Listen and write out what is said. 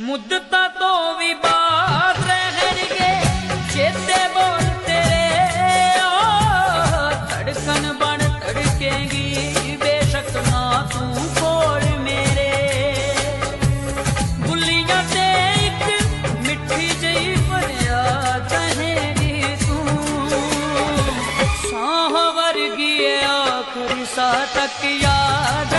ਮੁੱਦਤਾਂ ਤੋਂ ਵੀ ਬਾਅਦ ਰਹਿਣਗੇ। ਚੇਤੇ ਬੋਲ ਤੇਰੇ, ਓ ਧੜਕਨ ਬਣ ਧੜਕੇਗੀ। ਬੇਸ਼ੱਕ ਨਾ ਤੂੰ ਕੋਲ ਮੇਰੇ। ਬੁੱਲੀਆਂ ਤੇ ਇੱਕ ਮਿੱਠੀ ਜਿਹੀ ਫਰਿਆਦ ਕਹੇਗੀ ਤੂੰ। ਸਾਹ ਵਰਗੀ ਏ ਆਖਰੀ ਸਾਹ ਤੱਕ ਯਾਦ